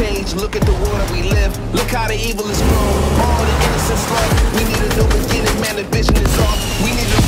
Change, look at the world that we live. Look how the evil is grown. All the innocence lost. We need a new beginning, man, the vision is off. We need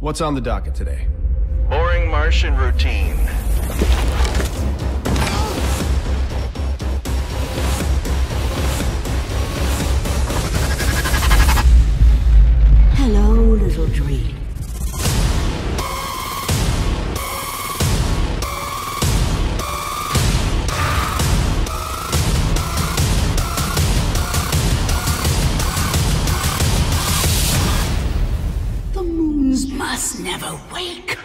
What's on the docket today? Boring Martian routine. awake!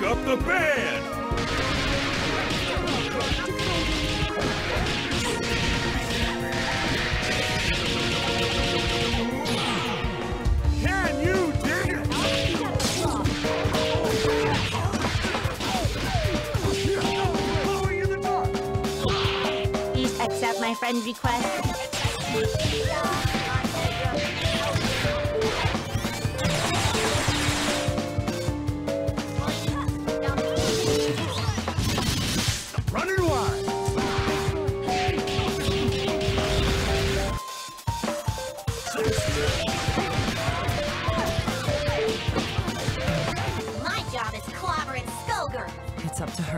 Strike up the band! Can you dig it? Please accept my friend request.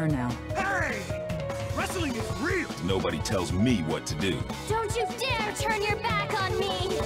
her now. Hey! Wrestling is real! Nobody tells me what to do. Don't you dare turn your back on me!